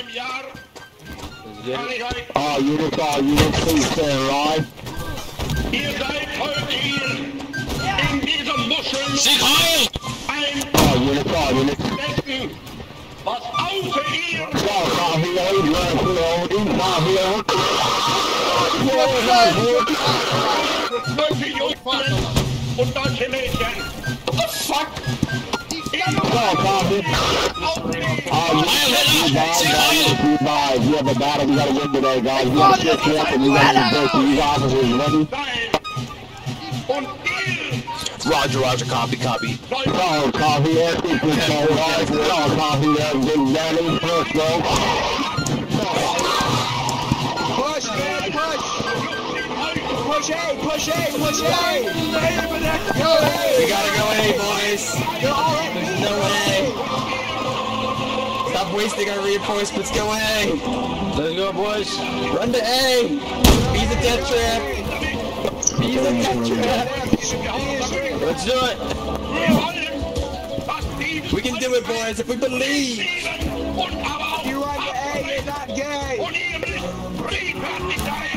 im Jahr kann ich euch, All units, all units, please stay alive. ihr seid heute hier in diesem Muscheln Sieg heil! ein All units, all units. Decken, was außer ihr Y'all copy, y'all run through all these copy, deutsche Jungen und deutsche Mädchen. What the fuck? Y'all copy. All units, you guys, you have a battle, we gotta win today, guys. We gotta shift left and we gotta break these officers ready. Roger, Roger, copy, copy. Y'all copy, everything is so right. Y'all copy, everything running, first go. Push, man, push! Push A, push A, push A! We gotta go A, boys. Wasting our reinforcements. Go A. Let's go, boys. Run to A. He's a death trap. Be the death trap. Let's do it. wir wollen, dass diese We can do it, boys, if we believe. und aber auch You run to A, you're not gay! und ihr müsst friedfertig sein.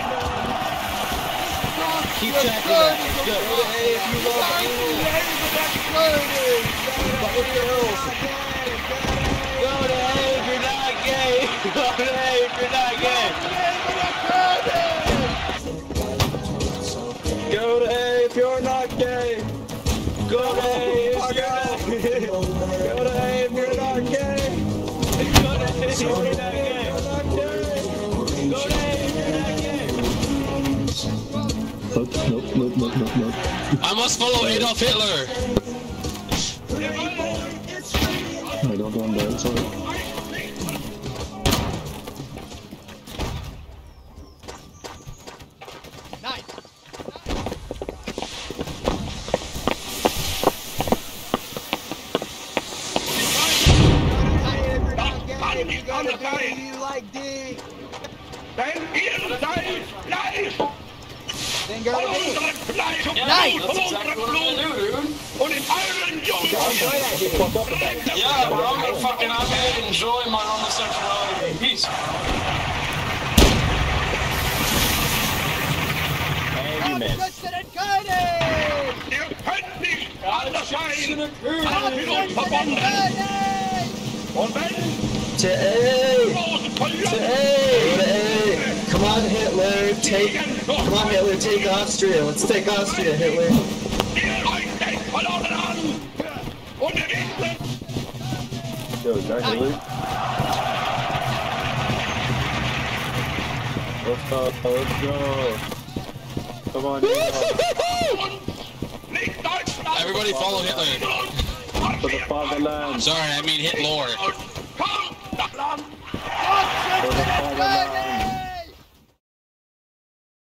Keep tracking that. It's good. Go to A if you love A. But with girls. Go you're not gay. Go to A if you're not gay. Go to A if you're not gay. Go to A if you're not gay. Go to A if you're not gay. Nope, nope, nope, nope, nope. I must follow Adolf Hitler. I don't go on there, You gotta do you like D! Denn ihr seid Fleisch Then von go to B! unserem Fleisch und Blut, von unserem Blut und in euren Jungen. Yeah, but I'm gonna fucking I'm gonna enjoy my homosexuality. In peace. Ihr könnt nicht anders sein als mit uns verbunden. Und wenn To A. große To Verluste A. To A. Come on, Hitler. Take. Come on, Hitler. Take Austria. Let's take Austria, Hitler. ihr euch den verloren an und ihr wisst, Yo, is that Hitler? Let's go, let's go. Come on, nicht Deutschland Everybody follow Hitler. for the fatherland. Sorry, I mean Hitlore.